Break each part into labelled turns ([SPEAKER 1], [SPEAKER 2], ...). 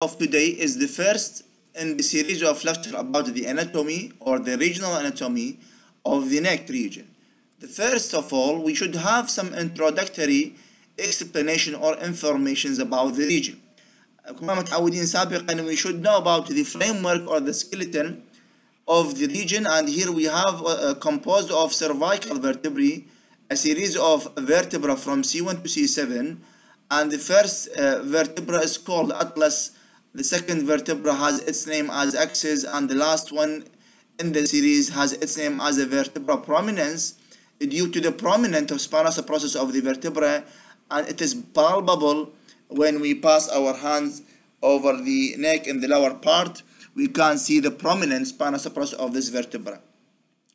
[SPEAKER 1] of today is the first in the series of lecture about the anatomy or the regional anatomy of the neck region. The first of all, we should have some introductory explanation or informations about the region. كما متعودين سابقا we should know about the framework or the skeleton of the region and here we have uh, composed of cervical vertebrae a series of vertebra from C1 to C7 and the first uh, vertebra is called atlas the second vertebra has its name as axis and the last one in the series has its name as a vertebra prominens. Due to the prominent spinous process of the vertebra and it is palpable when we pass our hands over the neck in the lower part we can see the prominent spinous process of this vertebra.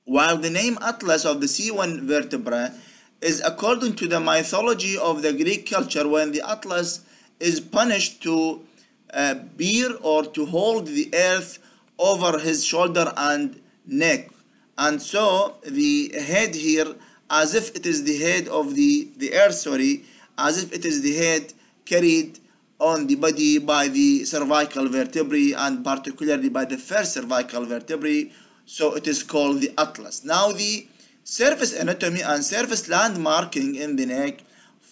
[SPEAKER 1] While the name atlas of the C1 vertebra is according to the mythology of the Greek culture when the atlas is punished to uh, bear or to hold the earth over his shoulder and neck. And so the head here as if it is the head of the the earth sorry as if it is the head carried on the body by the cervical vertebrae and particularly by the first cervical vertebrae so it is called the atlas. Now the surface anatomy and surface landmarking in the neck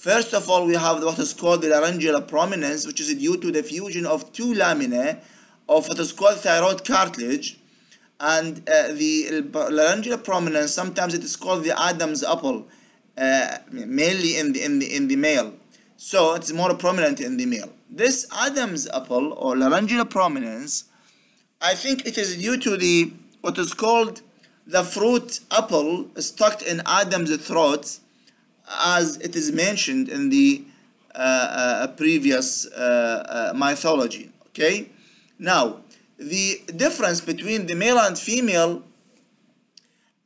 [SPEAKER 1] first of all we have what is called the laryngeal prominence which is due to the fusion of two laminae of what is called thyroid cartilage and uh, the laryngeal prominence. Sometimes it is called the adam's apple uh, mainly in the in the in the male. So it's more prominent in the male. This adam's apple or laryngeal prominence i think it is due to the what is called the fruit apple stuck in adam's throat as it is mentioned in the uh, uh, previous uh, mythology okay? Now the difference between the male and female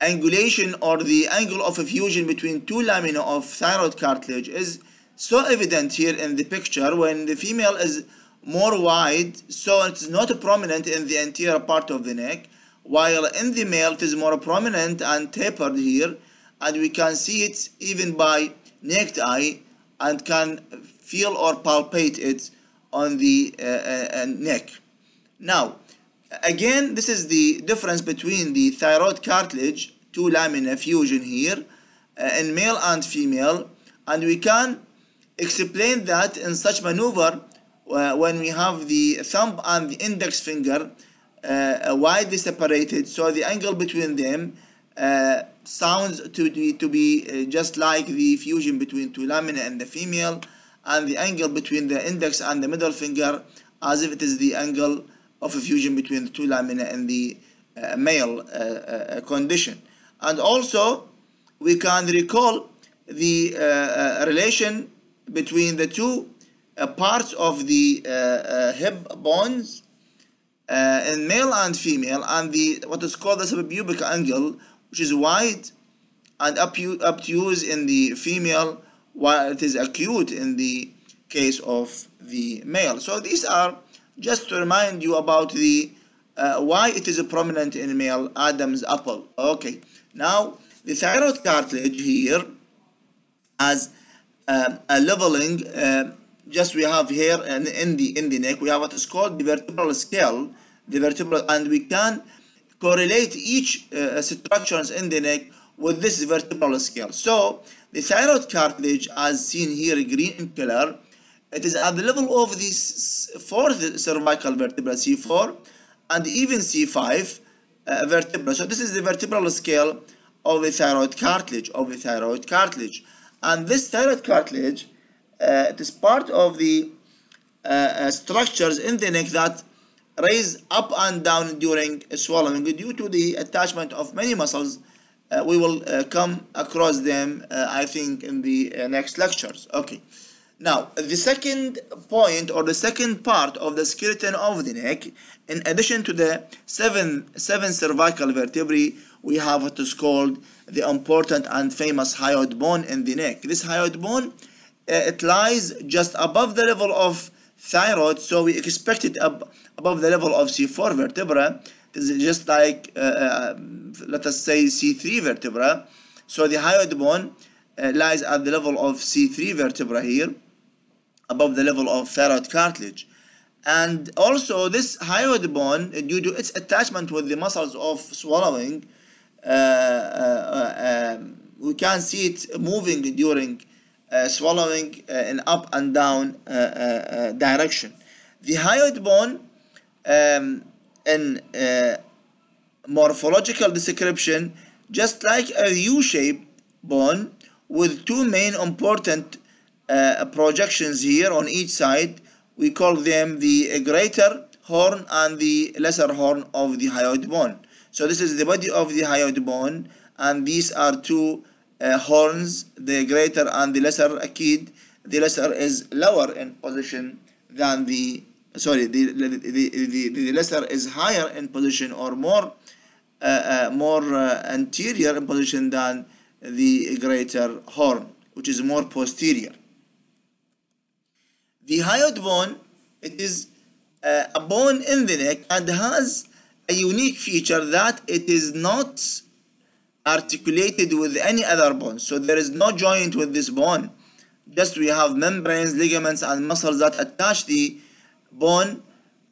[SPEAKER 1] angulation or the angle of fusion between two lamina of thyroid cartilage is so evident here in the picture. When the female is more wide so it's not prominent in the anterior part of the neck while in the male it is more prominent and tapered here and we can see it even by naked eye and can feel or palpate it on the uh, uh, neck. Now again this is the difference between the thyroid cartilage two lamina fusion here uh, in male and female and we can explain that in such maneuver uh, when we have the thumb and the index finger uh, widely separated so the angle between them uh, sounds to be, to be uh, just like the fusion between two lamina and the female and the angle between the index and the middle finger as if it is the angle of a fusion between the two lamina and the uh, male uh, uh, condition. And also, we can recall the uh, relation between the two parts of the hip bones in male and female and the what is called the subpubic angle which is wide and obtuse in the female while it is acute in the case of the male. So these are just to remind you about the uh, why it is prominent in male Adam's apple. Okay, now the thyroid cartilage here as um, a leveling. Uh, just we have here in, in the in the neck we have what is called the vertebral scale, the vertebral, and we can correlate each uh, structures in the neck with this vertebral scale. So the thyroid cartilage, as seen here, green in color, it is at the level of this fourth cervical vertebra, C4, and even C5 uh, vertebra. So this is the vertebral scale of the thyroid cartilage, of the thyroid cartilage. And this thyroid cartilage, uh, it is part of the uh, uh structures in the neck that raise up and down during swallowing due to the attachment of many muscles. Uh, we will uh, come across them, I think, in the next lectures. Okay. Now, the second point or the second part of the skeleton of the neck, in addition to the seven, seven cervical vertebrae, we have what is called the important and famous hyoid bone in the neck. This hyoid bone, uh, it lies just above the level of thyroid, so we expect it ab above the level of C4 vertebra. Just like, uh, uh, let us say, C3 vertebra. So the hyoid bone uh, lies at the level of C3 vertebra here above the level of thyroid cartilage and also this hyoid bone due to its attachment with the muscles of swallowing uh, uh, um, we can see it moving during uh, swallowing uh, in up and down uh, uh, direction the hyoid bone um, in morphological description just like a U-shaped bone with two main important projections here on each side we call them the greater horn and the lesser horn of the hyoid bone. So this is the body of the hyoid bone and these are two uh, horns, the greater and the lesser akid. The lesser is lower in position than the, sorry, the, the, the, the lesser is higher in position or more, uh, uh, more uh, anterior in position than the greater horn, which is more posterior. The hyoid bone, it is a bone in the neck and has a unique feature that it is not articulated with any other bone. So there is no joint with this bone. Just we have membranes, ligaments, and muscles that attach the bone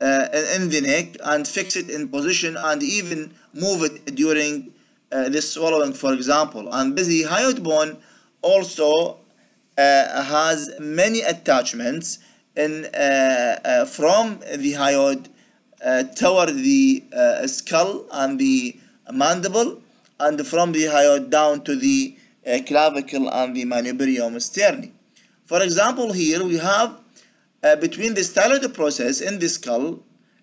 [SPEAKER 1] uh, in the neck and fix it in position and even move it during uh, the swallowing, for example. And the hyoid bone also uh, has many attachments in, uh, uh, from the hyoid uh, toward the skull and the mandible and from the hyoid down to the clavicle and the manubrium sterni. For example, here we have uh, between the styloid process in the skull,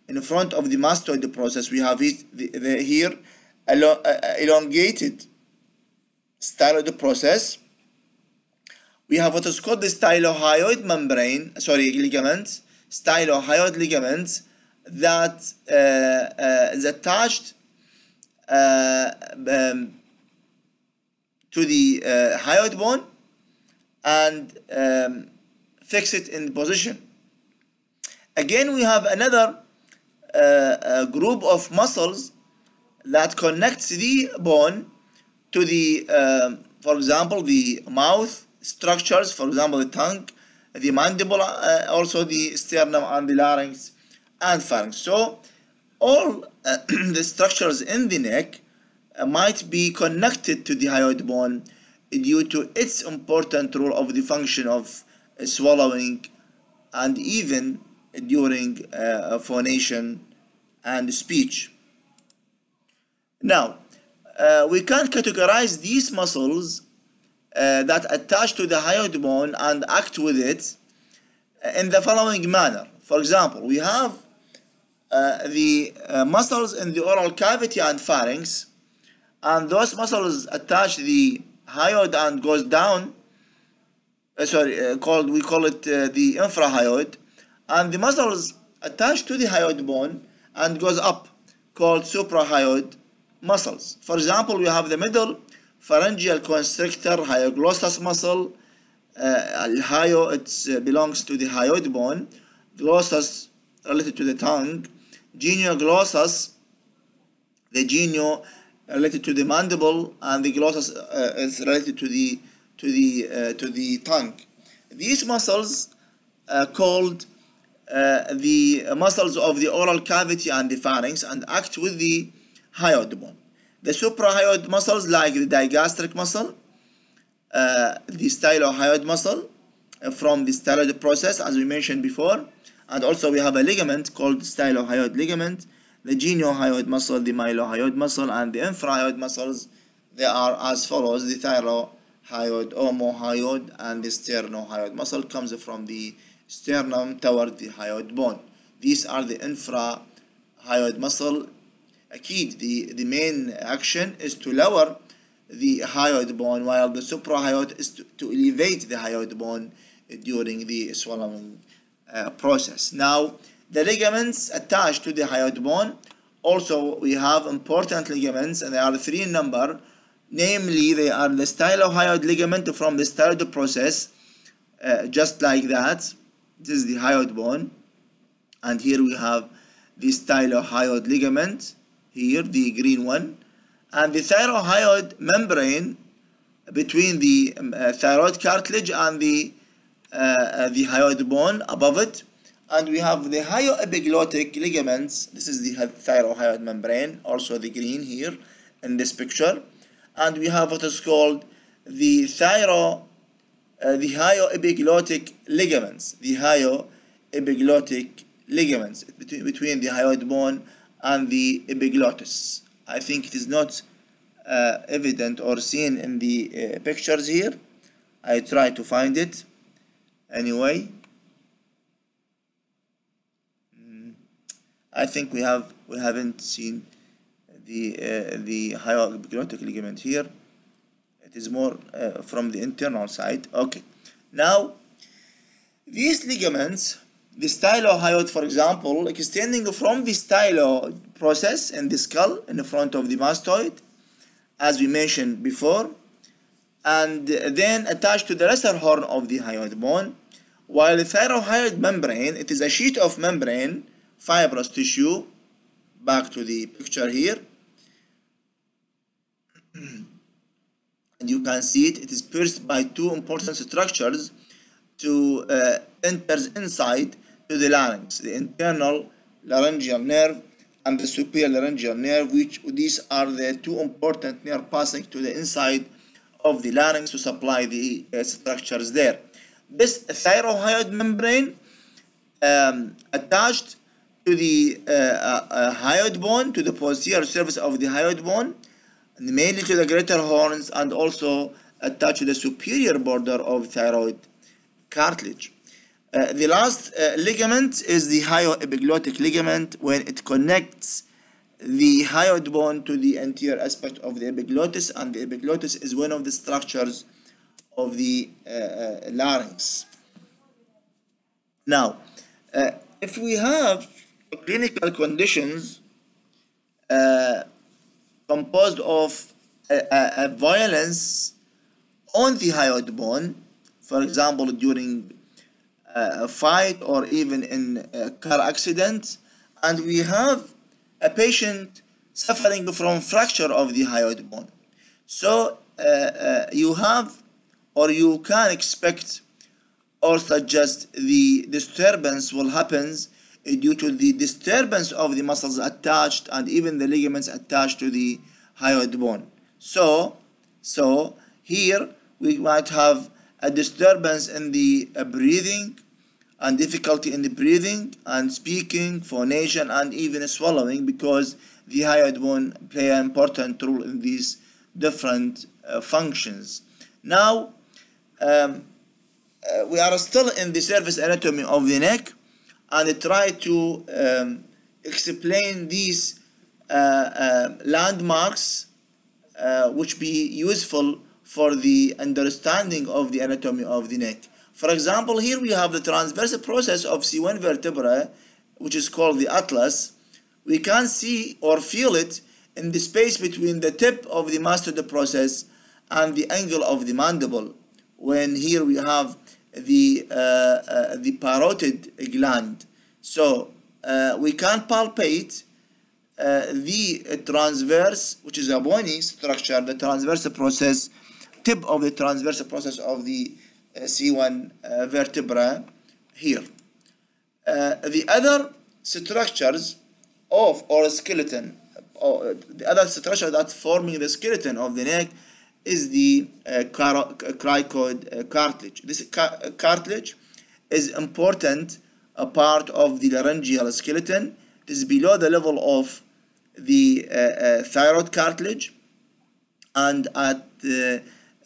[SPEAKER 1] in front of the mastoid process, we have it, the, the, here uh, elongated styloid process we have what is called the stylohyoid membrane, sorry, ligaments, stylohyoid ligaments that uh, uh, is attached uh, um, to the uh, hyoid bone and um, fix it in position. Again, we have another uh, group of muscles that connects the bone to the, um, for example, the mouth, structures, for example, the tongue, the mandible, uh, also the sternum and the larynx and pharynx. So all uh, the structures in the neck uh, might be connected to the hyoid bone due to its important role of the function of uh, swallowing and even during uh, phonation and speech. Now, uh, we can categorize these muscles uh, that attach to the hyoid bone and act with it in the following manner. For example, we have uh, the uh, muscles in the oral cavity and pharynx, and those muscles attach the hyoid and goes down. Uh, sorry, uh, called we call it uh, the infrahyoid, and the muscles attached to the hyoid bone and goes up, called suprahyoid muscles. For example, we have the middle pharyngeal constrictor, hyoglossus muscle. Uh, hyo, it uh, belongs to the hyoid bone. Glossus related to the tongue. Genioglossus, the genio related to the mandible, and the glossus uh, is related to the to the uh, to the tongue. These muscles uh, called the muscles of the oral cavity and the pharynx and act with the hyoid bone. The suprahyoid muscles like the digastric muscle, uh, the stylohyoid muscle uh, from the styloid process as we mentioned before and also we have a ligament called stylohyoid ligament the geniohyoid muscle the mylohyoid muscle and the infrahyoid muscles they are as follows the thyrohyoid omohyoid and the sternohyoid muscle comes from the sternum toward the hyoid bone. These are the infrahyoid muscle. Akid, the, the main action is to lower the hyoid bone while the suprahyoid is to, to elevate the hyoid bone during the swallowing uh, process. Now, the ligaments attached to the hyoid bone, also we have important ligaments and there are three in number, namely they are the stylohyoid ligament from the styloid process, uh, just like that this is the hyoid bone. And here we have the stylohyoid ligament. Here the green one. And the thyrohyoid membrane between the um, uh, thyroid cartilage and the uh, uh, the hyoid bone above it. And we have the hyoepiglottic ligaments. This is the thyrohyoid membrane also the green here in this picture. And we have what is called the thyro uh, the hyoepiglottic ligaments the hyoepiglottic ligaments between, between the hyoid bone and the epiglottis. I think it is not uh, evident or seen in the uh, pictures here. I try to find it. Anyway. I think we have we haven't seen the uh, the hyoepiglottic ligament here it is more uh, from the internal side. Okay. Now these ligaments the stylohyoid for example extending from the stylo process in the skull in the front of the mastoid as we mentioned before and then attached to the lesser horn of the hyoid bone. While the thyrohyoid membrane it is a sheet of membrane fibrous tissue back to the picture here and you can see it. It is pierced by two important structures to uh, enters inside to the larynx the internal laryngeal nerve and the superior laryngeal nerve which these are the two important nerve passing to the inside of the larynx to supply the uh, structures there. This thyroid membrane um, attached to the uh, uh, hyoid bone, to the posterior surface of the hyoid bone, mainly to the greater horns and also attached to the superior border of thyroid cartilage. Uh, the last uh, ligament is the hyoepiglottic ligament when it connects the hyoid bone to the anterior aspect of the epiglottis and the epiglottis is one of the structures of the uh, uh larynx. Now, if we have clinical conditions uh, composed of a, a, a, violence on the hyoid bone, for example, during a fight or even in a car accident, and we have a patient suffering from fracture of the hyoid bone. So uh, uh, you have or you can expect or suggest the disturbance will happens due to the disturbance of the muscles attached and even the ligaments attached to the hyoid bone. So, so here we might have a disturbance in the uh, breathing and difficulty in the breathing and speaking, phonation and even swallowing because the hyoid bone play an important role in these different uh, functions. Now, um, uh, we are still in the surface anatomy of the neck and try to um, explain these uh, uh, landmarks uh, which be useful for the understanding of the anatomy of the neck. For example, here we have the transverse process of C1 vertebra, which is called the atlas. We can see or feel it in the space between the tip of the mastoid process and the angle of the mandible. When here we have the, uh, uh, the parotid gland. So uh, we can palpate uh, the transverse, which is a bony structure, the transverse process, tip of the transverse process of the uh, C1 uh, vertebra here. The other structures of or skeleton, or the other structure that's forming the skeleton of the neck is the uh, cricoid uh, cartilage. This ca cartilage is important a part of the laryngeal skeleton. It is below the level of the uh, uh, thyroid cartilage and at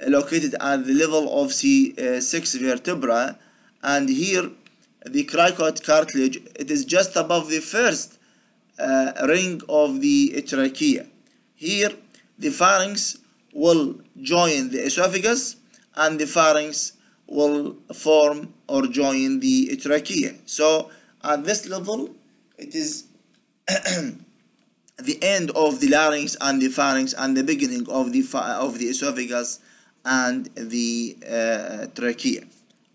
[SPEAKER 1] located at the level of C6 vertebra and here the cricoid cartilage it is just above the first uh, ring of the trachea. Here the pharynx will join the esophagus and the pharynx will form or join the trachea. So at this level it is the end of the larynx and the pharynx and the beginning of the of the esophagus and the uh, trachea.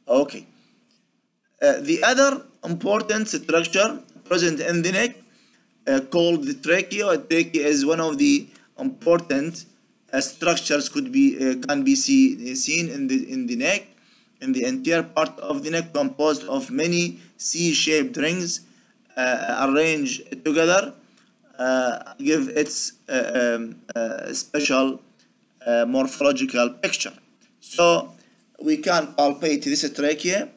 [SPEAKER 1] Okay. Uh, the other important structure present in the neck uh, called the trachea. Trachea is one of the important structures could be uh, can be see, seen in the in the neck in the entire part of the neck composed of many C-shaped rings uh, arranged together uh, give its uh, um, uh, special uh, morphological picture. So we can palpate this trachea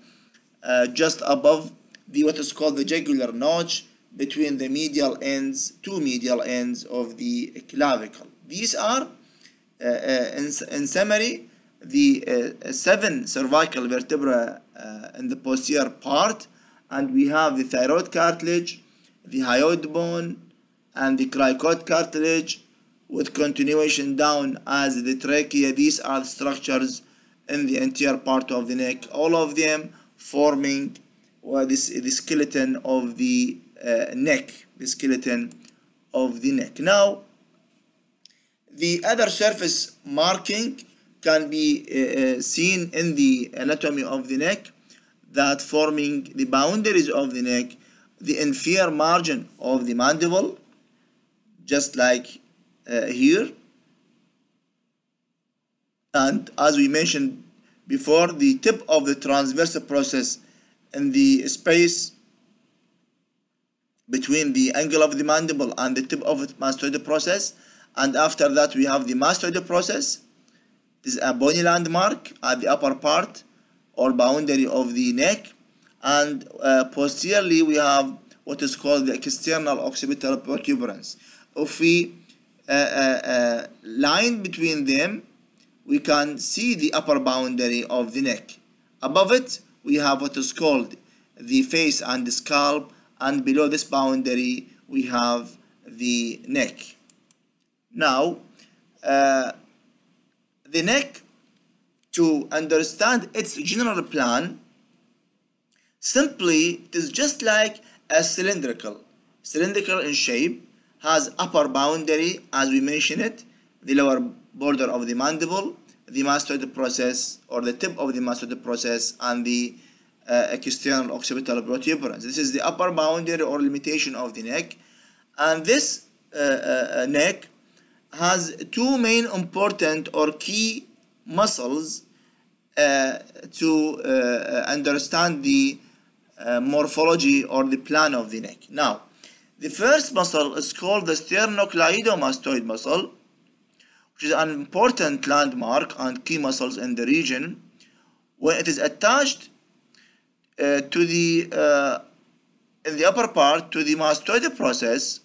[SPEAKER 1] uh, just above the what is called the jugular notch between the medial ends, two medial ends of the clavicle. These are, uh, uh, in, in summary, the uh, seven cervical vertebrae uh, in the posterior part, and we have the thyroid cartilage, the hyoid bone, and the cricoid cartilage, with continuation down as the trachea. These are the structures in the anterior part of the neck, all of them forming well, this, the skeleton of the uh, neck, the skeleton of the neck. Now, the other surface marking can be uh, uh, seen in the anatomy of the neck that forming the boundaries of the neck, the inferior margin of the mandible, just like uh, here. And as we mentioned before, the tip of the transverse process in the space between the angle of the mandible and the tip of the mastoid process and after that we have the mastoid process. This is a bony landmark at the upper part or boundary of the neck. And uh, posteriorly we have what is called the external occipital protuberance. If we uh, uh, uh, line between them we can see the upper boundary of the neck. Above it we have what is called the face and the scalp. And below this boundary we have the neck now uh, the neck to understand its general plan simply it is just like a cylindrical cylindrical in shape has upper boundary as we mentioned it the lower border of the mandible the mastoid process or the tip of the mastoid process and the uh, external occipital protuberance. This is the upper boundary or limitation of the neck. And this uh, uh, neck has two main important or key muscles uh, to uh, understand the uh, morphology or the plan of the neck. Now, the first muscle is called the sternocleidomastoid muscle which is an important landmark and key muscles in the region when it is attached uh, to the uh, in the upper part to the mastoid process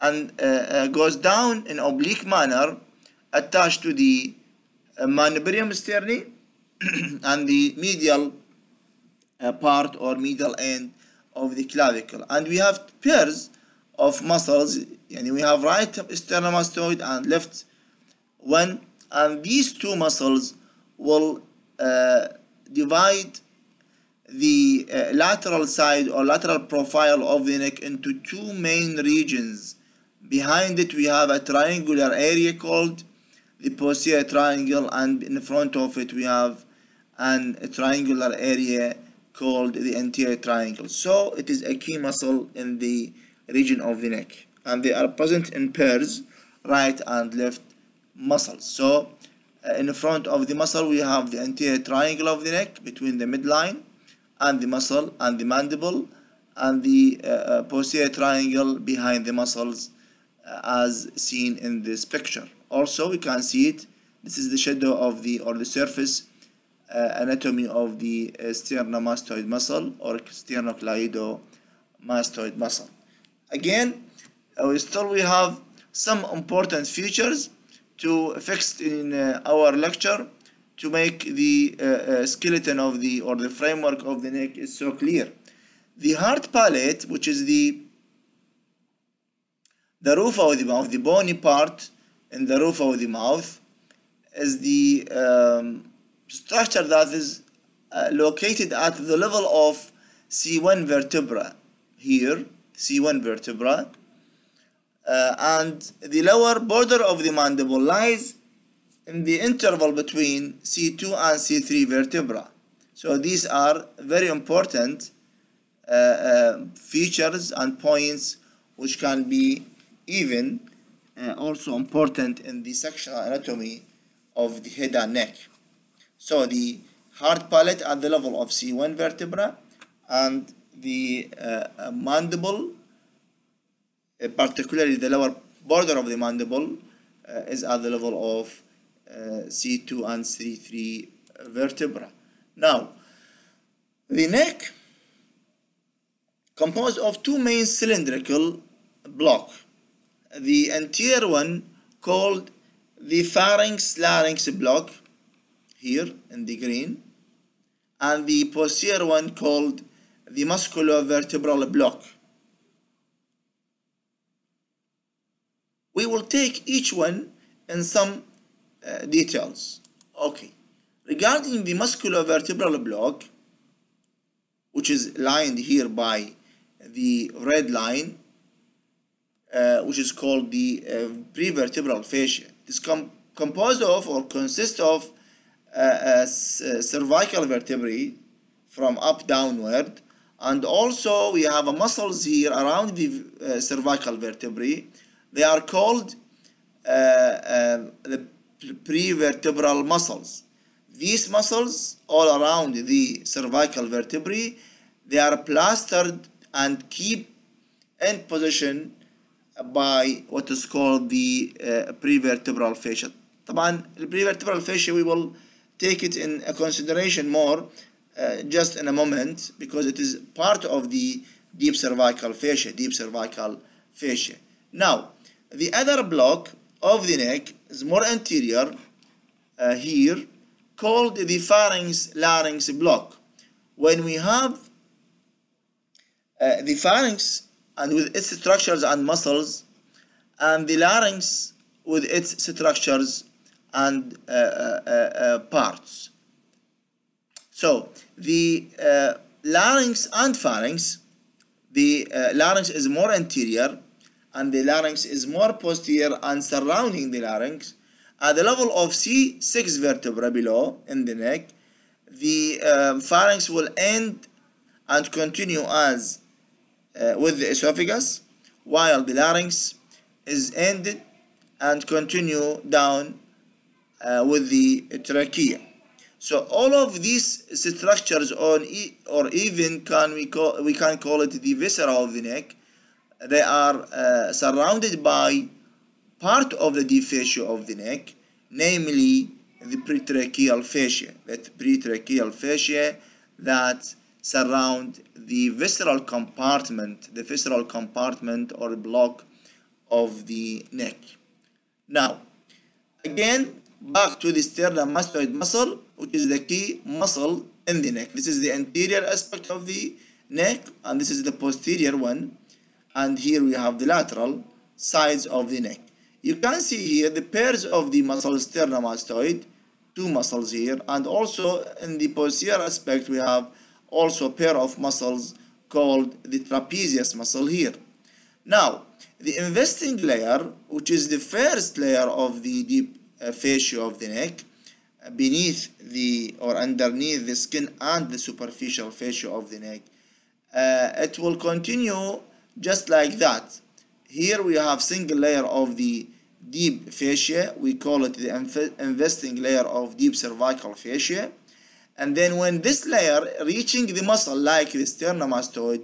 [SPEAKER 1] and uh, uh goes down in oblique manner attached to the uh, manubrium sterni and the medial part or medial end of the clavicle. And we have pairs of muscles and we have right sternomastoid and left one and these two muscles will uh, divide the uh, lateral side or lateral profile of the neck into two main regions behind it we have a triangular area called the posterior triangle and in front of it we have an a triangular area called the anterior triangle so it is a key muscle in the region of the neck and they are present in pairs right and left muscles. So uh, in front of the muscle we have the anterior triangle of the neck between the midline and the muscle and the mandible and the uh, uh posterior triangle behind the muscles as seen in this picture. Also we can see it. This is the shadow of the or the surface uh, anatomy of the uh, sternomastoid muscle or sternocleidomastoid muscle. Again, we still we have some important features to fix in uh, our lecture to make the uh, uh, skeleton of the or the framework of the neck is so clear. The hard palate, which is the the roof of the mouth, the bony part in the roof of the mouth, is the um, structure that is uh, located at the level of C1 vertebra here, C1 vertebra, uh, and the lower border of the mandible lies in the interval between C2 and C3 vertebra. So these are very important uh, uh, features and points which can be even uh, also important in the sectional anatomy of the head and neck. So the hard palate at the level of C1 vertebra and the uh, mandible, uh, particularly the lower border of the mandible, uh, is at the level of uh, C2 and C3 vertebra. Now, the neck composed of two main cylindrical block. The anterior one called the pharynx larynx block here in the green and the posterior one called the musculovertebral block. We will take each one in some uh, details. Okay. Regarding the musculovertebral block, which is lined here by the red line, uh, which is called the uh, prevertebral fascia. This com composed of or consists of uh, cervical vertebrae from up downward and also we have muscles here around the cervical vertebrae they are called uh, the prevertebral muscles these muscles all around the cervical vertebrae they are plastered and keep in position by what is called the uh, prevertebral fascia طبعا the prevertebral fascia we will take it in consideration more uh, just in a moment because it is part of the deep cervical fascia, deep cervical fascia. Now, the other block of the neck is more anterior uh, here called the pharynx larynx block. When we have uh, the pharynx and with its structures and muscles and the larynx with its structures and uh, uh, uh, uh parts. So the uh, larynx and pharynx, the larynx is more anterior and the larynx is more posterior and surrounding the larynx. At the level of C6 vertebra below in the neck, the pharynx will end and continue as uh, with the esophagus, while the larynx is ended and continue down uh, with the trachea. So all of these structures on e or even can we call we can call it the viscera of the neck. They are uh, surrounded by part of the deep fascia of the neck, namely the pretracheal fascia. That pretracheal fascia that surround the visceral compartment, the visceral compartment or block of the neck. Now, again, back to the sternomastoid muscle which is the key muscle in the neck. This is the anterior aspect of the neck and this is the posterior one. And here we have the lateral sides of the neck. You can see here the pairs of the muscle sternomastoid two muscles here and also in the posterior aspect we have also a pair of muscles called the trapezius muscle here. Now the investing layer which is the first layer of the deep fascia of the neck beneath the or underneath the skin and the superficial fascia of the neck uh, it will continue just like that. Here we have single layer of the deep fascia. We call it the investing layer of deep cervical fascia and then when this layer reaching the muscle like the sternomastoid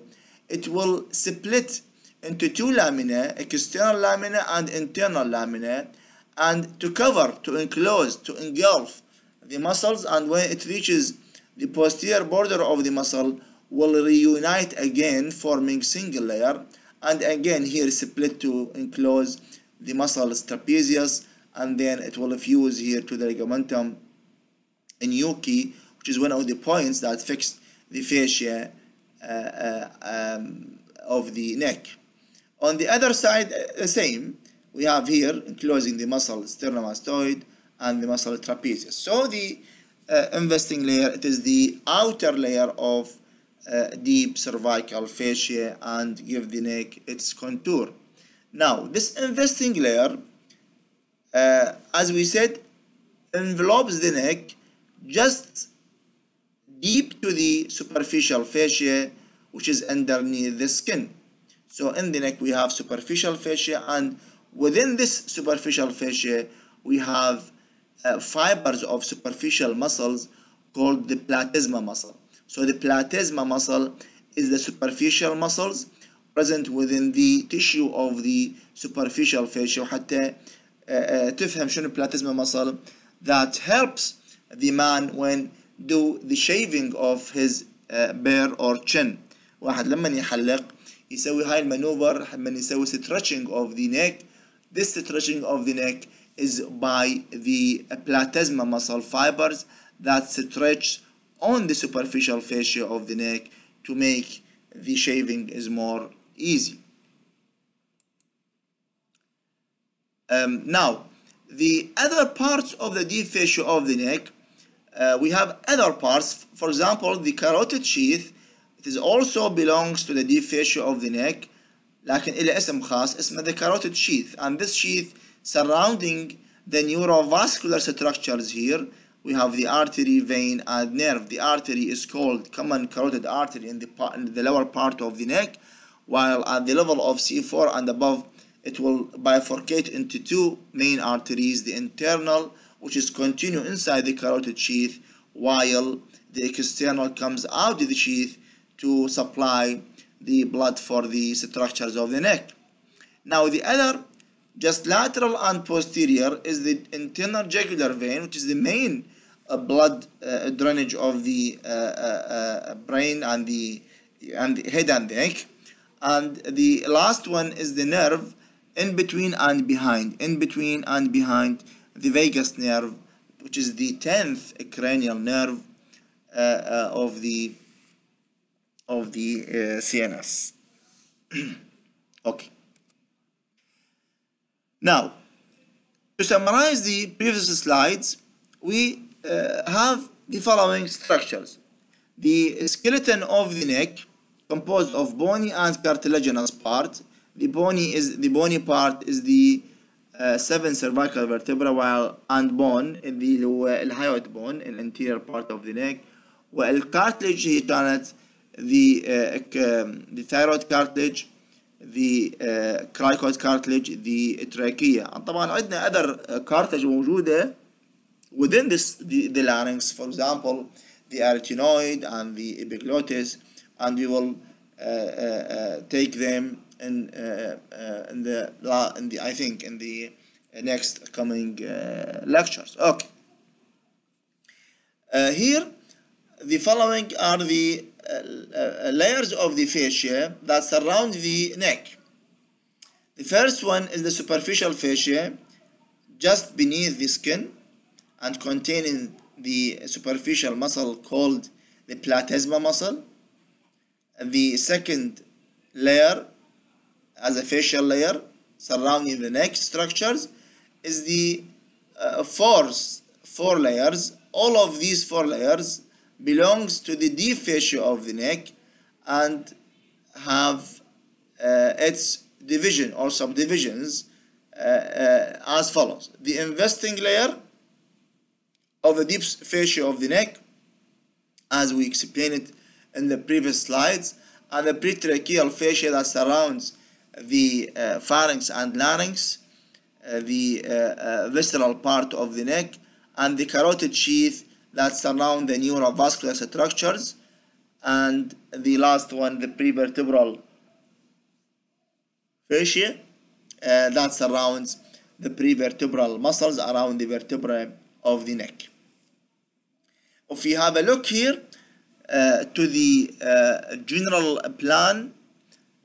[SPEAKER 1] it will split into two lamina external lamina and internal lamina and to cover, to enclose, to engulf the muscles and when it reaches the posterior border of the muscle will reunite again forming single layer and again here split to enclose the muscle trapezius and then it will fuse here to the ligamentum nuchae which is one of the points that fix the fascia uh, uh, um, of the neck. On the other side, uh, the same we have here enclosing the muscle sternomastoid and the muscle trapezius. So the uh, investing layer, it is the outer layer of uh, deep cervical fascia and give the neck its contour. Now, this investing layer, uh, as we said, envelopes the neck just deep to the superficial fascia, which is underneath the skin. So in the neck, we have superficial fascia and Within this superficial fascia, we have uh, fibers of superficial muscles called the platysma muscle. So the platysma muscle is the superficial muscles present within the tissue of the superficial fascia حتى تفهم شنو platysma muscle that helps the man when do the shaving of his uh, bear or chin واحد لما يحلق يسوي هاي المانوفر لما يسوي stretching of the neck this stretching of the neck is by the platysma muscle fibers that stretch on the superficial fascia of the neck to make the shaving is more easy. Um, now, the other parts of the deep fascia of the neck, uh, we have other parts. For example, the carotid sheath, it is also belongs to the deep fascia of the neck. لكن إلى اسم خاص اسمه the carotid sheath and this sheath surrounding the neurovascular structures here we have the artery, vein, and nerve. The artery is called common carotid artery in the, part, in the lower part of the neck, while at the level of C4 and above, it will bifurcate into two main arteries, the internal, which is continue inside the carotid sheath, while the external comes out of the sheath to supply the blood for the structures of the neck. Now the other just lateral and posterior is the internal jugular vein, which is the main uh, blood uh, drainage of the uh, uh, uh, brain and the and the head and neck. And the last one is the nerve in between and behind, in between and behind the vagus nerve, which is the tenth cranial nerve uh, of the of the CNS. okay. Now, to summarize the previous slides, we uh, have the following structures. The skeleton of the neck composed of bony and cartilaginous part. The bony is the bony part is the uh, seven cervical vertebra while and bone اللي هو الهايوت bone الانterior part of the neck والcartilage هي كانت the uh, the thyroid cartilage the uh, cricoid cartilage the trachea طبعا عندنا other cartilage موجوده within this the, the larynx for example the arytenoid and the epiglottis and we will uh, uh, take them in uh, uh, in the in the I think in the uh, next coming lectures okay here the following are the uh, layers of the fascia that surround the neck. The first one is the superficial fascia just beneath the skin and containing the superficial muscle called the platysma muscle. The second layer as a facial layer surrounding the neck structures is the uh, four, four layers. All of these four layers belongs to the deep fascia of the neck and have uh, its division or subdivisions uh, uh, as follows. The investing layer of the deep fascia of the neck, as we explained it in the previous slides, and the pretracheal fascia that surrounds the uh, pharynx and larynx, uh, the uh, visceral part of the neck, and the carotid sheath that surround the neurovascular structures and the last one the prevertebral fascia uh, that surrounds the prevertebral muscles around the vertebrae of the neck. If we have a look here uh, to the uh, general plan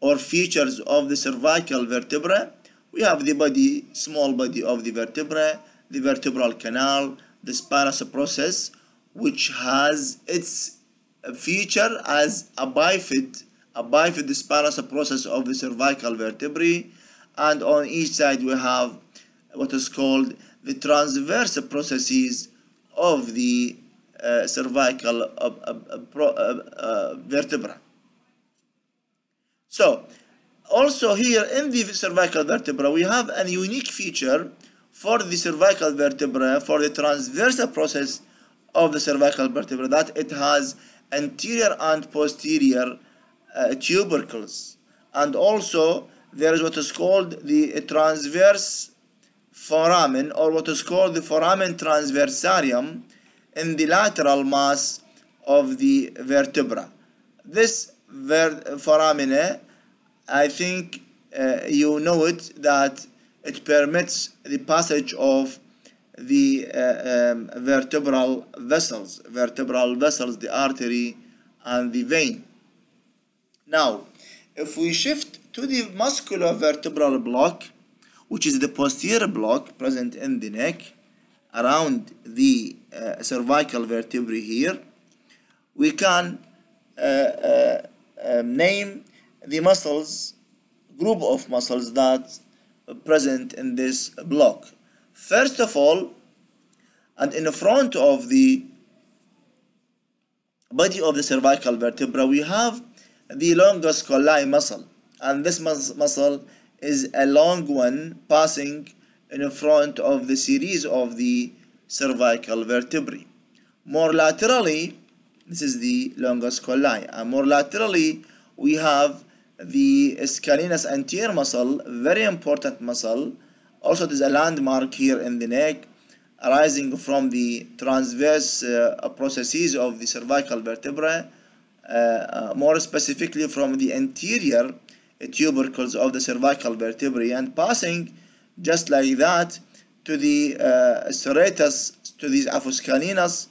[SPEAKER 1] or features of the cervical vertebra, we have the body, small body of the vertebra, the vertebral canal, the spinous process, which has its feature as a bifid, a bifid spinous process of the cervical vertebrae, and on each side we have what is called the transverse processes of the uh, cervical uh, uh, uh, vertebra. So, also here in the cervical vertebra, we have a unique feature for the cervical vertebra for the transverse process of the cervical vertebra that it has anterior and posterior uh, tubercles and also there is what is called the transverse foramen or what is called the foramen transversarium in the lateral mass of the vertebra. This ver foramina, I think uh, you know it that it permits the passage of the uh, um, vertebral vessels, vertebral vessels, the artery and the vein. Now, if we shift to the muscular vertebral block, which is the posterior block present in the neck, around the uh, cervical vertebrae here, we can uh, uh, um, name the muscles, group of muscles that present in this block. First of all, and in front of the body of the cervical vertebra, we have the longus colli muscle. And this mus muscle is a long one passing in front of the series of the cervical vertebrae. More laterally, this is the longus colli. And more laterally, we have the scalenus anterior muscle, very important muscle. Also, there's a landmark here in the neck arising from the transverse uh, processes of the cervical vertebra, uh, uh, more specifically from the anterior tubercles of the cervical vertebrae and passing just like that to the uh, serratus, to the aphoscalenus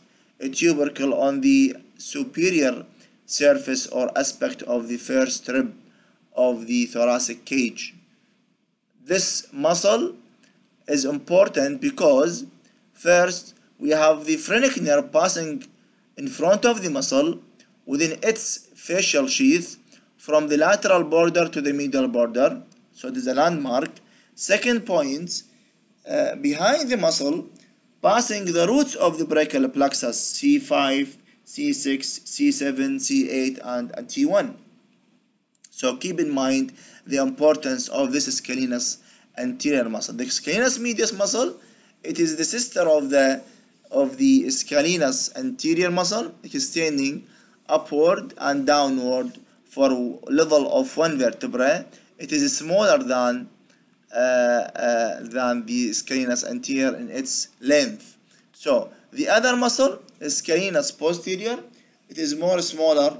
[SPEAKER 1] tubercle on the superior surface or aspect of the first rib of the thoracic cage. This muscle is important because first we have the phrenic nerve passing in front of the muscle within its fascial sheath from the lateral border to the medial border. So it is a landmark. Second point, uh, behind the muscle, passing the roots of the brachial plexus C5, C6, C7, C8, and, and T1. So keep in mind the importance of this scalenus anterior muscle. The scalenus medius muscle, it is the sister of the of the scalenus anterior muscle, extending upward and downward for level of one vertebra. It is smaller than uh, uh, than the scalenus anterior in its length. So the other muscle, scalenus posterior, it is more smaller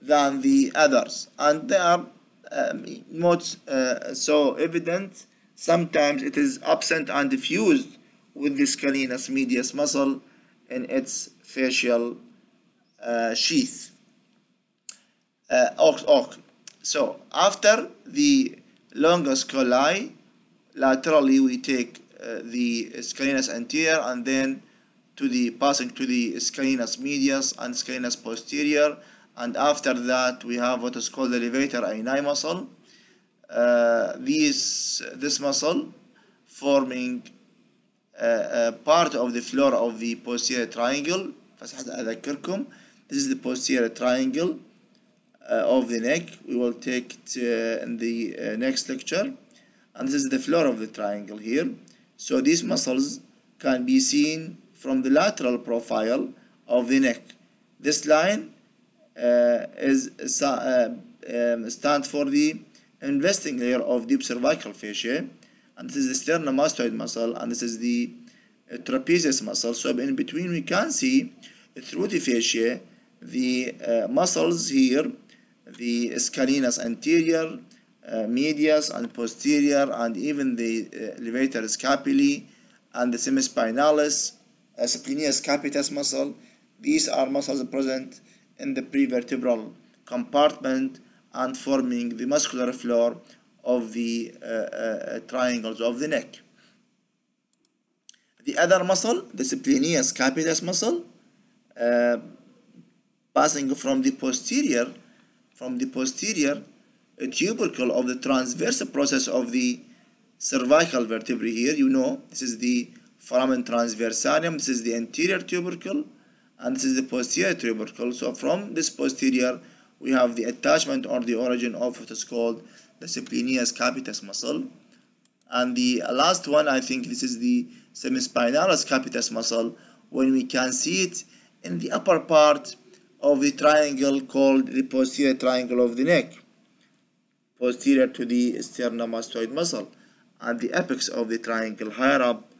[SPEAKER 1] than the others, and they are um, not uh, so evident. Sometimes it is absent and diffused with the scalenus medius muscle in its fascial uh, sheath. Uh, so after the longus colli, laterally we take uh, the scalenus anterior and then to the passing to the scalenus medius and scalenus posterior and after that we have what is called the levator ani muscle uh, these this muscle forming uh, uh, part of the floor of the posterior triangle أذكركم this is the posterior triangle uh, of the neck we will take it uh, in the uh, next lecture and this is the floor of the triangle here so these muscles can be seen from the lateral profile of the neck this line uh, is uh, um, stands for the investing layer of deep cervical fascia and this is the sternomastoid muscle and this is the uh, trapezius muscle. So in between we can see through the fascia the uh, muscles here the scalenus anterior uh, medius and posterior and even the uh, levator scapulae and the semispinalis uh, splenius capitis muscle. These are muscles present in the prevertebral compartment and forming the muscular floor of the uh, uh, triangles of the neck. The other muscle, the splenius capitis muscle, uh, passing from the posterior, from the posterior tubercle of the transverse process of the cervical vertebrae here, you know, this is the foramen transversarium, this is the anterior tubercle, and this is the posterior tubercle. So from this posterior, we have the attachment or the origin of what is called the splenius capitis muscle. And the last one, I think this is the semispinalis capitis muscle, when we can see it in the upper part of the triangle called the posterior triangle of the neck, posterior to the sternomastoid muscle, and the apex of the triangle higher up,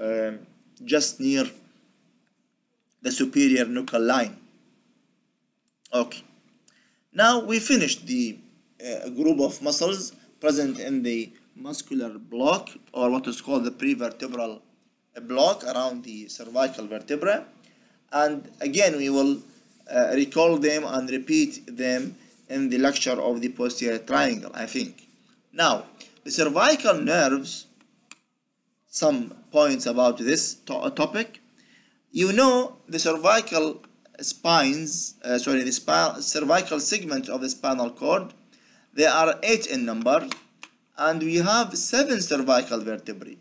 [SPEAKER 1] uh, just near the superior nuchal line. Okay. Now we finished the uh, group of muscles present in the muscular block or what is called the prevertebral block around the cervical vertebra and again we will uh, recall them and repeat them in the lecture of the posterior triangle I think. Now the cervical nerves some points about this to topic you know the cervical spines uh, sorry the cervical segments of the spinal cord. They are eight in number and we have seven cervical vertebrae.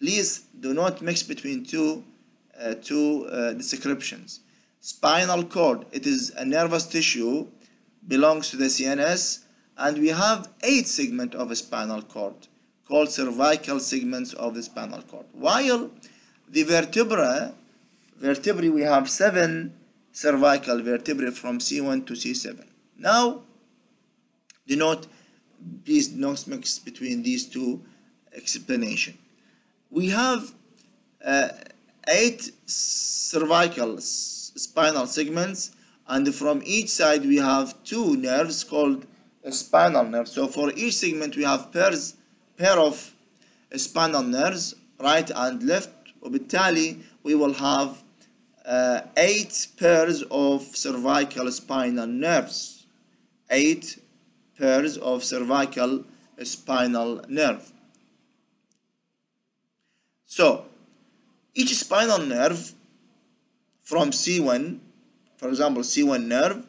[SPEAKER 1] Please do not mix between two uh, two uh, descriptions. Spinal cord it is a nervous tissue belongs to the CNS and we have eight segments of a spinal cord called cervical segments of the spinal cord. While the vertebra vertebrae we have seven cervical vertebrae from C1 to C7 now denote please don't mix between these two explanation we have uh, eight cervical spinal segments and from each side we have two nerves called spinal nerves so for each segment we have pairs pair of spinal nerves right and left وبالتالي we will have uh, eight pairs of cervical spinal nerves. Eight pairs of cervical spinal nerve. So each spinal nerve from C1 for example C1 nerve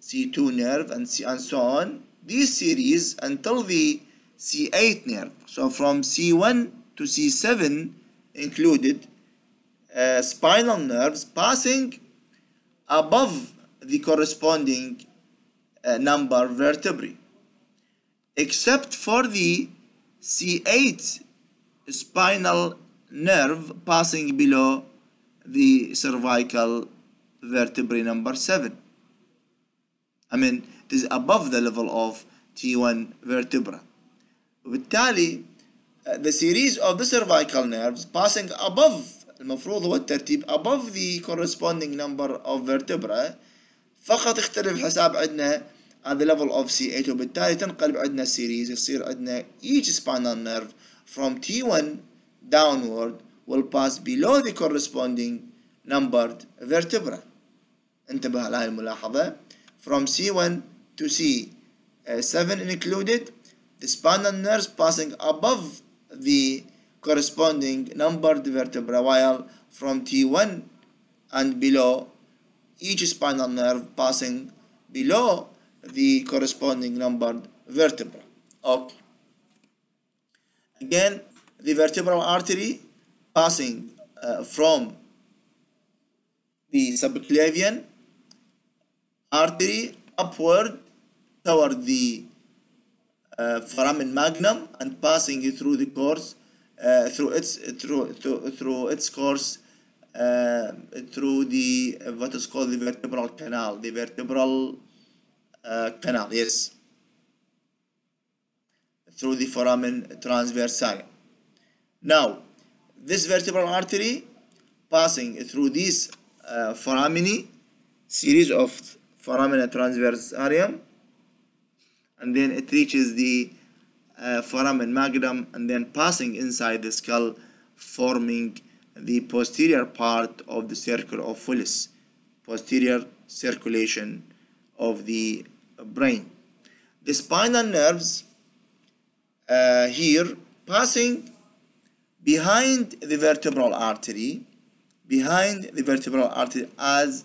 [SPEAKER 1] C2 nerve and, C, and so on this series until the C8 nerve. So from C1 to C7 included uh, spinal nerves passing above the corresponding uh, number vertebrae except for the C8 spinal nerve passing below the cervical vertebrae number 7. I mean, it is above the level of T1 vertebra. وبالتالي the series of the cervical nerves passing above المفروض هو الترتيب above the corresponding number of vertebrae فقط يختلف حساب عندنا at the level of C8 وبالتالي تنقلب عندنا السيريز يصير عندنا each spinal nerve from T1 downward will pass below the corresponding numbered vertebra انتبه على هاي الملاحظة from C1 to C7 included the spinal nerves passing above the corresponding numbered vertebra while from T1 and below. Each spinal nerve passing below the corresponding numbered vertebra. Okay again the vertebral artery passing uh, from the subclavian artery upward toward the uh, foramen magnum and passing through the course uh, through its through through, through its course uh, through the what is called the vertebral canal the vertebral uh, canal yes. Through the foramen transversale. Now this vertebral artery passing through these uh, foramini series of foramina transversarium and then it reaches the uh, foramen magnum and then passing inside the skull forming the posterior part of the circle of Willis posterior circulation of the brain the spinal nerves uh, here passing behind the vertebral artery behind the vertebral artery as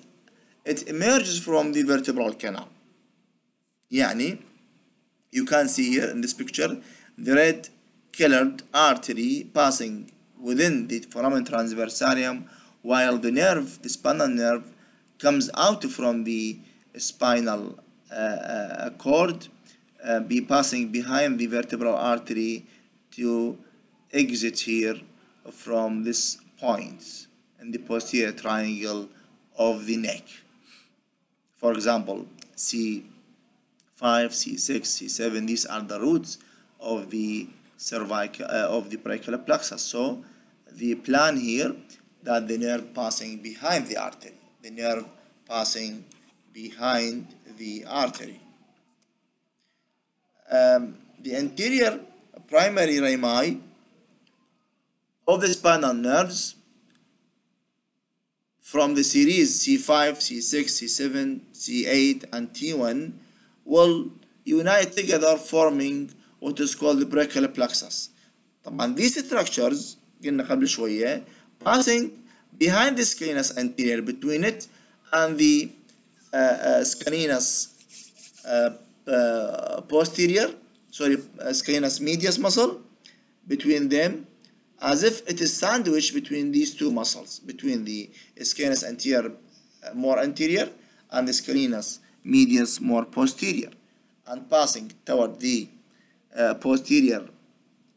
[SPEAKER 1] it emerges from the vertebral canal يعني you can see here in this picture the red colored artery passing within the foramen transversarium while the nerve the spinal nerve comes out from the spinal uh, uh, cord uh, be passing behind the vertebral artery to exit here from this point in the posterior triangle of the neck. For example C 5, C6, C7, these are the roots of the cervical uh, of the brachial plexus. So the plan here that the nerve passing behind the artery the nerve passing behind the artery. Um, the anterior primary rami of the spinal nerves from the series C5, C6, C7, C8 and T1 will unite together forming what is called the brachial plexus. طبعا these structures قلنا قبل شوية passing behind the scalenus anterior between it and the uh, uh, scalenus uh, uh, posterior sorry uh, scalenus medius muscle between them as if it is sandwiched between these two muscles between the scalenus anterior uh, more anterior and the scalenus medius more posterior. And passing toward the uh, posterior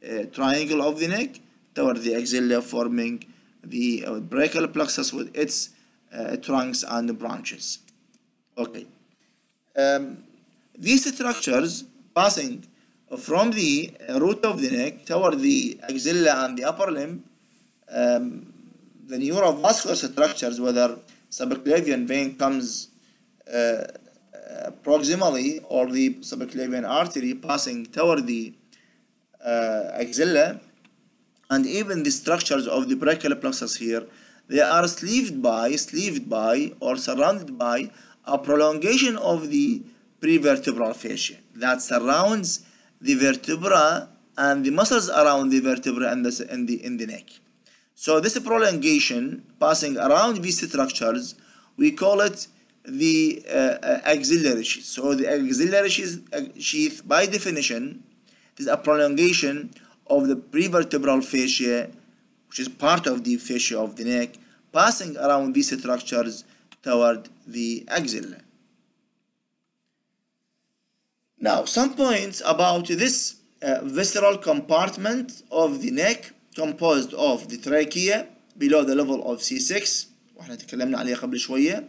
[SPEAKER 1] uh, triangle of the neck toward the axilla forming the uh, brachial plexus with its uh, trunks and branches. Okay. Um, these structures passing from the root of the neck toward the axilla and the upper limb, um, the neurovascular structures, whether subclavian vein comes uh, proximally or the subclavian artery passing toward the uh, axilla, and even the structures of the brachial plexus here, they are sleeved by, sleeved by, or surrounded by a prolongation of the prevertebral fascia that surrounds the vertebra and the muscles around the vertebra and in, the, in the neck. So this prolongation passing around these structures, we call it the uh, axillary sheath. So the axillary sheath, uh, sheath, by definition, is a prolongation of the prevertebral fascia, which is part of the fascia of the neck, passing around these structures toward the axilla. Now, some points about this uh, visceral compartment of the neck composed of the trachea below the level of C6 واحنا تكلمنا عليها قبل شوية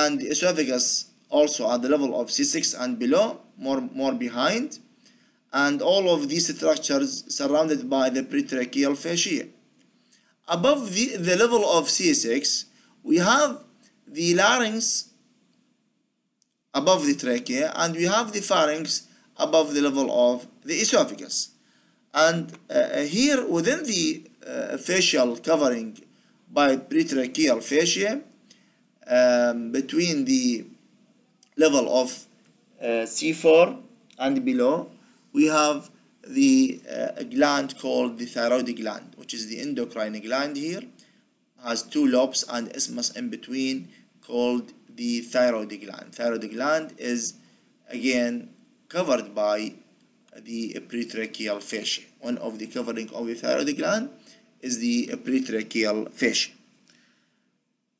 [SPEAKER 1] and the esophagus also at the level of C6 and below more more behind. And all of these structures surrounded by the pretracheal fascia. Above the, the level of C6 we have the larynx above the trachea and we have the pharynx above the level of the esophagus. And uh, here within the uh, facial covering by pretracheal fascia um, between the level of uh, C4 and below we have the uh, gland called the thyroid gland which is the endocrine gland here has two lobes and isthmus in between called the thyroid gland. Thyroid gland is again covered by the pretracheal fascia. One of the covering of the thyroid gland is the pretracheal fascia.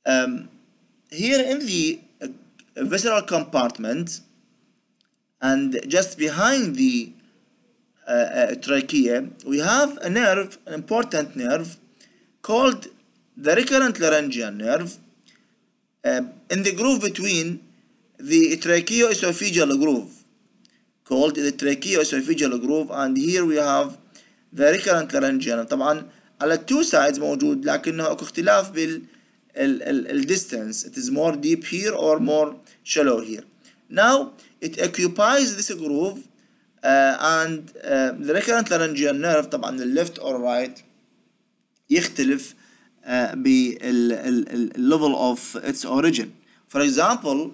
[SPEAKER 1] Um, here in the uh, visceral compartment and just behind the uh, uh, trachea we have a nerve, an important nerve called the recurrent laryngeal nerve uh, in the groove between the tracheoesophageal groove called the tracheoesophageal groove and here we have the recurrent laryngeal طبعا على two sides موجود لكنه اكو اختلاف بال ال, ال, ال distance it is more deep here or more shallow here now it occupies this groove uh, and uh, the recurrent laryngeal nerve طبعا the left or right يختلف uh, بالlevel of its origin for example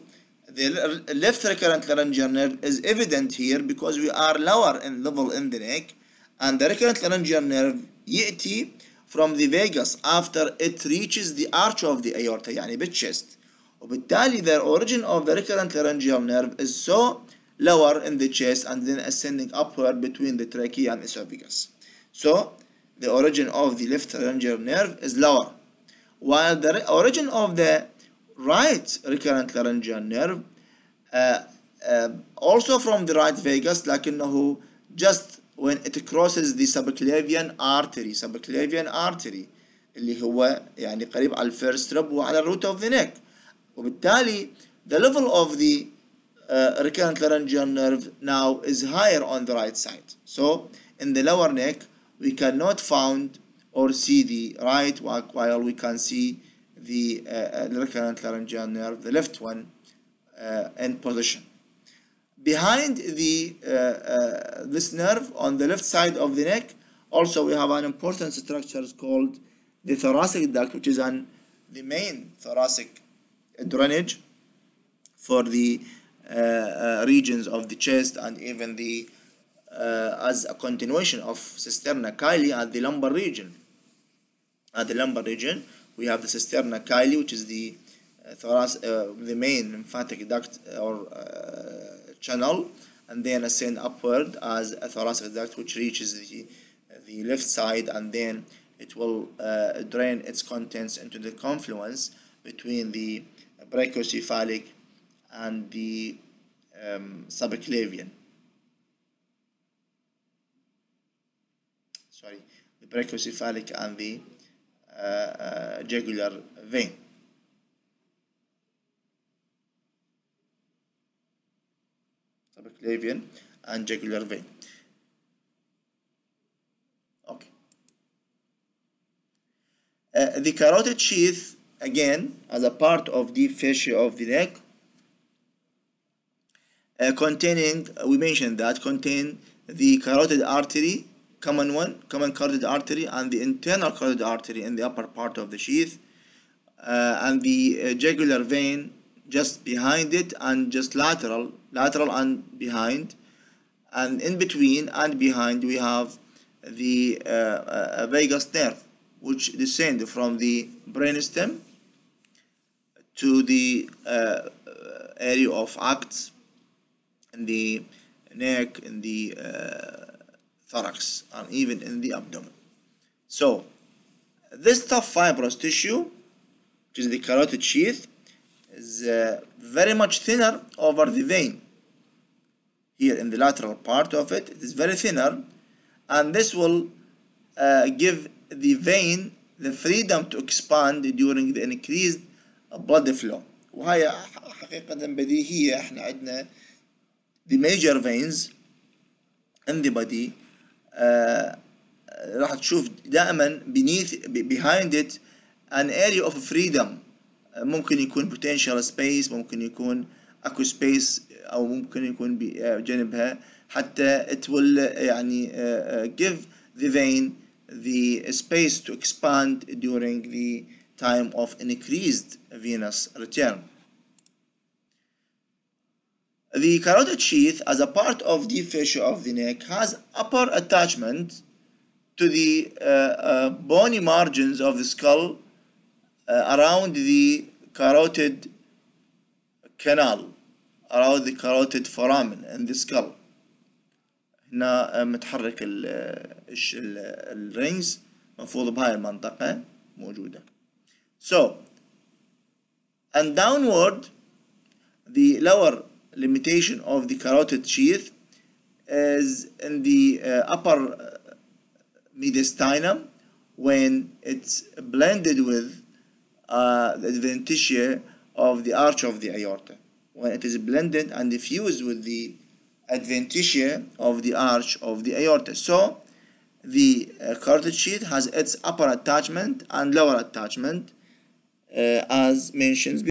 [SPEAKER 1] the left recurrent laryngeal nerve is evident here because we are lower in level in the neck and the recurrent laryngeal nerve يأتي from the vagus after it reaches the arch of the aorta يعني بالchest وبالتالي the origin of the recurrent laryngeal nerve is so lower in the chest and then ascending upward between the trachea and esophagus so the origin of the left laryngeal nerve is lower while the origin of the right recurrent laryngeal nerve uh, uh, also from the right vagus لكنه just when it crosses the subclavian artery subclavian artery اللي هو يعني قريب على الفيرست رب وعلى الروت of the neck وبالتالي the level of the uh, recurrent laryngeal nerve now is higher on the right side so in the lower neck we cannot found or see the right while we can see the uh, recurrent laryngeal nerve, the left one, uh, in position. Behind the uh, uh, this nerve on the left side of the neck, also we have an important structure called the thoracic duct, which is an the main thoracic drainage for the uh, uh, regions of the chest and even the uh, as a continuation of cisterna chyli at the lumbar region. At the lumbar region, we have the cisterna chyli, which is the uh, thoracic, the main lymphatic duct or channel, and then ascend upward as a thoracic duct, which reaches the the left side, and then it will uh, drain its contents into the confluence between the brachiocephalic and the um, subclavian. Sorry, the brachiocephalic and the uh, uh, jugular vein. Subclavian and jugular vein. Okay. Uh, the carotid sheath again as a part of the fascia of the neck uh, containing we mentioned that contain the carotid artery common one common carotid artery and the internal carotid artery in the upper part of the sheath uh, and the uh, jugular vein just behind it and just lateral lateral and behind and in between and behind we have the uh, uh, vagus nerve which descend from the brainstem to the uh, area of acts in the neck, in the uh, thorax, and even in the abdomen. So, this tough fibrous tissue, which is the carotid sheath, is uh, very much thinner over the vein. Here in the lateral part of it, it is very thinner, and this will uh, give the vein the freedom to expand during the increased blood flow. وهي حقيقة بديهية احنا عندنا the major veins in the body uh, راح تشوف دائما beneath behind it an area of freedom ممكن يكون potential space ممكن يكون اكو space أو ممكن يكون بجانبها حتى it will يعني uh, give the vein the space to expand during the time of increased venous return. The carotid sheath, as a part of the fascia of the neck, has upper attachment to the uh, uh, bony margins of the skull uh, around the carotid canal, around the carotid foramen in the skull. هنا متحرك الرينجز مفروض بهاي المنطقة موجودة. So, and downward, the lower limitation of the carotid sheath is in the uh, upper mediastinum when it's blended with uh, the adventitia of the arch of the aorta. When it is blended and fused with the adventitia of the arch of the aorta. So, the uh, carotid sheath has its upper attachment and lower attachment uh, as mentioned